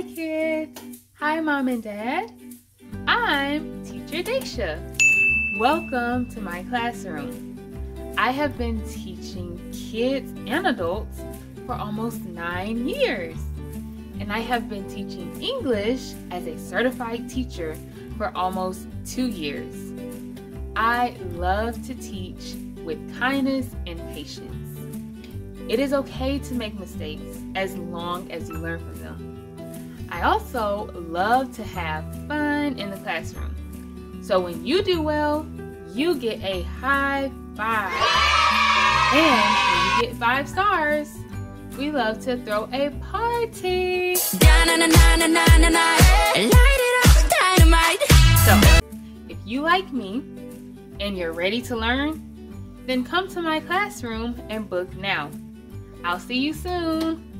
Hi kids! Hi mom and dad! I'm Teacher Daesha. Welcome to my classroom. I have been teaching kids and adults for almost nine years. And I have been teaching English as a certified teacher for almost two years. I love to teach with kindness and patience. It is okay to make mistakes as long as you learn from them. I also love to have fun in the classroom. So when you do well, you get a high five. And when you get five stars, we love to throw a party. So, if you like me and you're ready to learn, then come to my classroom and book now. I'll see you soon.